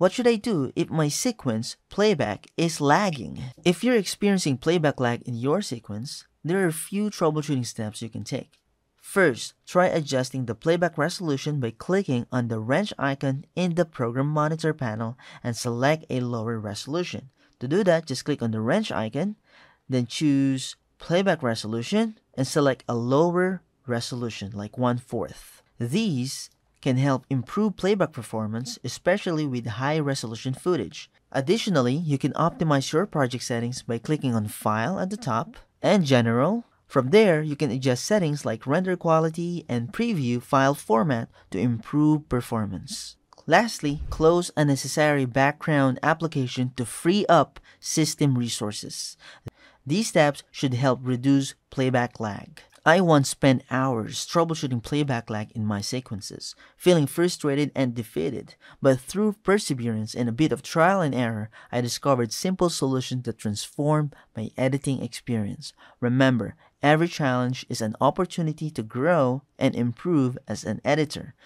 What should I do if my sequence playback is lagging? If you're experiencing playback lag in your sequence, there are a few troubleshooting steps you can take. First, try adjusting the playback resolution by clicking on the wrench icon in the Program Monitor panel and select a lower resolution. To do that, just click on the wrench icon, then choose Playback Resolution and select a lower resolution like 1 4th. These can help improve playback performance, especially with high resolution footage. Additionally, you can optimize your project settings by clicking on File at the top and General. From there, you can adjust settings like render quality and preview file format to improve performance. Lastly, close unnecessary background application to free up system resources. These steps should help reduce playback lag. I once spent hours troubleshooting playback lag in my sequences, feeling frustrated and defeated. But through perseverance and a bit of trial and error, I discovered simple solutions that transformed my editing experience. Remember, every challenge is an opportunity to grow and improve as an editor.